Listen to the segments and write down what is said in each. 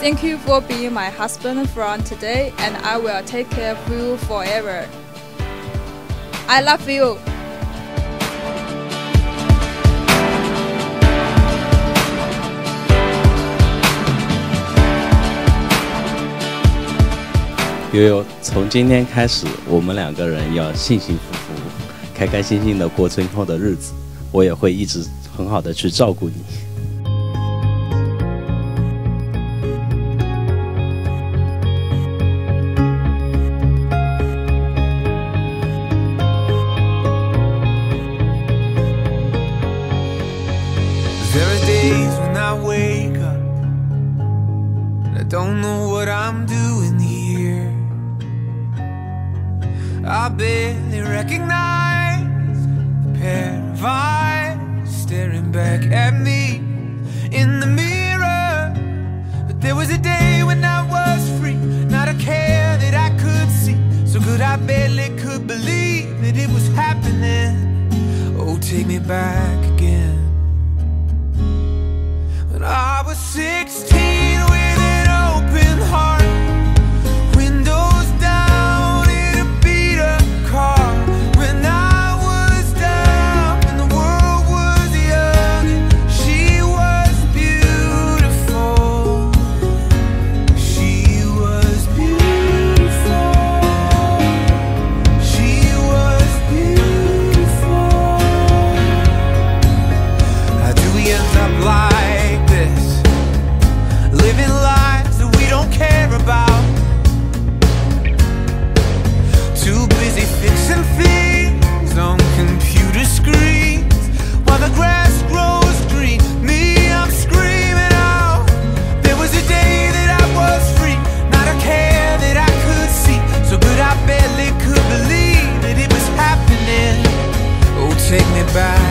Thank you for being my husband from today, and I will take care of you forever. I love you. 悠悠，从今天开始，我们两个人要幸幸福福、开开心心的过今后的日子。我也会一直很好的去照顾你。 I wake up and I don't know what I'm doing here. I barely recognize the pair of eyes staring back at me in the mirror. But there was a day when I was free, not a care that I could see. So good I barely could believe that it was happening. Oh, take me back was 16 take me back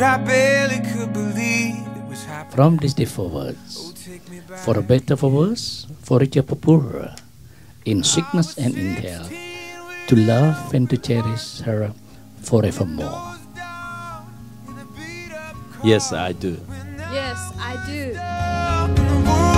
So good I barely could believe it was happening. From this day forwards, for better for worse, for richer for poorer, in sickness and in health, to love and to cherish her forevermore. Yes, I do. Yes, I do.